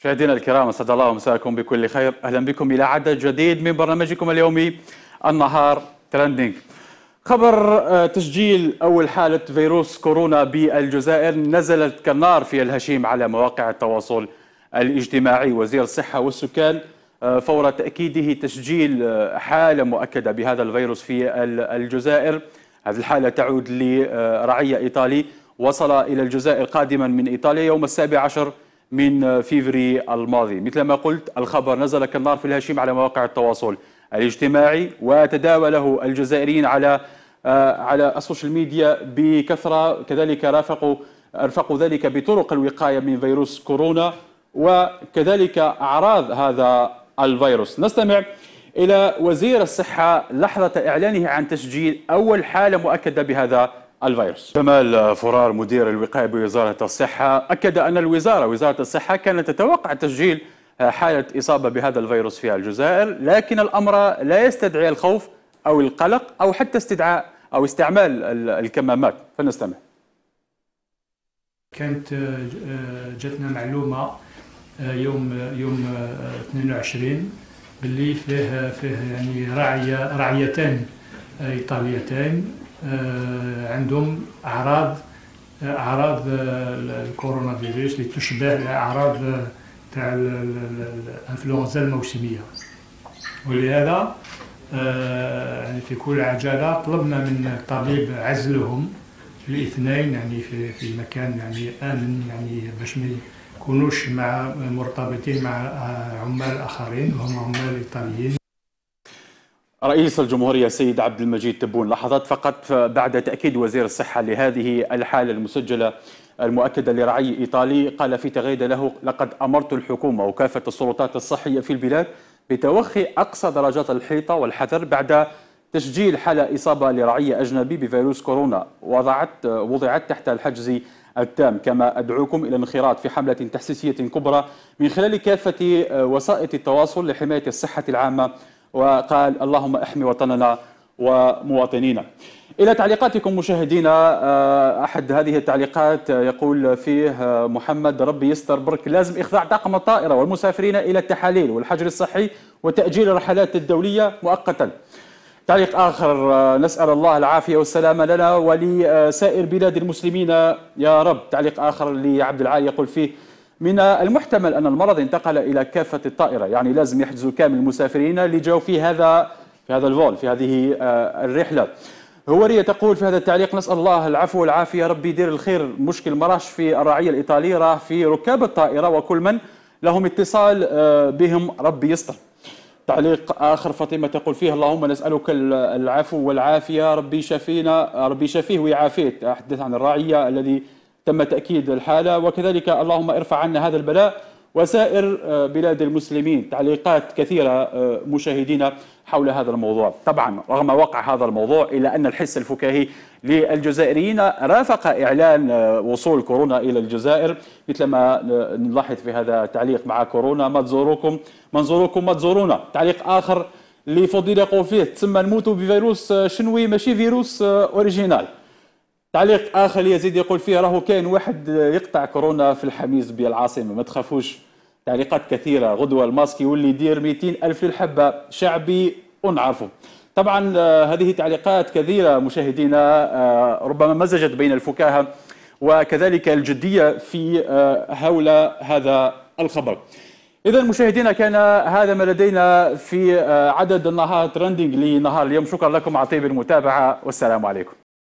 مشاهدينا الكرام أسعد الله مساءكم بكل خير. أهلا بكم إلى عدد جديد من برنامجكم اليومي النهار Trending خبر آه، تسجيل أول حالة فيروس كورونا بالجزائر نزلت كالنار في الهشيم على مواقع التواصل الاجتماعي. وزير الصحة والسكان آه، فور تأكيده تسجيل آه، حالة مؤكدة بهذا الفيروس في الجزائر. هذه الحالة تعود لرعيه إيطالي. وصل إلى الجزائر قادما من إيطاليا يوم السابع عشر من فيفري الماضي. مثل ما قلت الخبر نزل كالنار في الهشيم على مواقع التواصل الاجتماعي وتداوله الجزائريين على آه، على ال social media بكثرة. كذلك رافقوا رفقوا ذلك بطرق الوقاية من فيروس كورونا وكذلك أعراض هذا الفيروس. نستمع إلى وزير الصحة لحظة إعلانه عن تسجيل أول حالة مؤكدة بهذا الفيروس. جمال فرار مدير الوقاية بوزارة الصحة أكد أن الوزارة وزارة الصحة كانت تتوقع تسجيل حالة إصابة بهذا الفيروس في الجزائر لكن الأمر لا يستدعي الخوف أو القلق أو حتى استدعاء أو استعمال الكمامات. فلنستمع كانت جاتنا معلومة يوم يوم 22 باللي فيه فيه يعني راعية راعيتان إيطاليتين آه، عندهم أعراض أعراض الكورونا فيروس اللي تشبه اعراض تاع الإنفلونزا الموسمية. ولهذا آه، يعني في كل عجله طلبنا من الطبيب عزلهم الاثنين يعني في في مكان يعني آمن يعني باش ما يكونوش مع مرتبطين مع عمال آخرين وهم عمال إيطاليين. رئيس الجمهورية السيد عبد المجيد تبون لحظات فقط بعد تأكيد وزير الصحة لهذه الحالة المسجلة المؤكدة لرعي إيطالي قال في تغريدة له لقد أمرت الحكومة وكافة السلطات الصحية في البلاد بتوخي أقصى درجات الحيطة والحذر بعد تسجيل حالة إصابة لرعي أجنبي بفيروس كورونا وضعت وضعت تحت الحجز التام. كما أدعوكم إلى الانخراط في حملة تحسيسية كبرى من خلال كافة وسائط التواصل لحماية الصحة العامة وقال اللهم احمي وطننا ومواطنينا. إلى تعليقاتكم مشاهدينا آه، أحد هذه التعليقات يقول فيه آه، محمد ربي يستر برك لازم إخضاع طاقم الطائرة والمسافرين إلى التحاليل والحجر الصحي وتأجيل الرحلات الدولية مؤقتا. تعليق آخر آه، نسأل الله العافية والسلامة لنا ولسائر بلاد المسلمين يا رب. تعليق آخر لعبد العالي يقول فيه من المحتمل أن المرض انتقل إلى كافة الطائرة. يعني لازم يحجزوا كامل المسافرين اللي جاوا في هذا في هذا الفول في هذه آه، الرحلة. هورية تقول في هذا التعليق نسأل الله العفو والعافية. ربي يدير الخير. مشكل ما راهش في الرعية الإيطالية راه في ركاب الطائرة وكل من لهم اتصال آه، بهم. ربي يستر. تعليق آخر فاطمة تقول فيه اللهم نسألك العفو والعافية. ربي شفينا ربي شفيه ويعافيه أحدث عن الراعية الذي تم تأكيد الحالة وكذلك اللهم ارفع عنا هذا البلاء. وسائر آه، بلاد المسلمين تعليقات كثيرة آه، مشاهدينا حول هذا الموضوع. طبعا رغم وقع هذا الموضوع إلا أن الحس الفكاهي للجزائريين رافق إعلان آه، وصول كورونا إلى الجزائر. مثل ما نلاحظ في هذا التعليق مع كورونا ما تزوروكم؟ ما نزوروكم ما تزورونا. تعليق آخر لفضيلة يقول فيه تسمى نموتوا بفيروس شنوي ماشي فيروس أوريجينال. تعليق آخر يزيد يقول فيه راهو كاين واحد يقطع كورونا في الحميز بالعاصمة. ما تخافوش تعليقات كثيرة. غدوة الماسك يولي يدير 200 ألف للحبة. شعبي ونعرفه طبعا آه، هذه تعليقات كثيرة مشاهدينا آه، ربما مزجت بين الفكاهة وكذلك الجدية في آه، حول هذا الخبر. إذا مشاهدينا كان هذا ما لدينا في عدد النهار trending لنهار اليوم. شكرا لكم على طيب المتابعة. والسلام عليكم.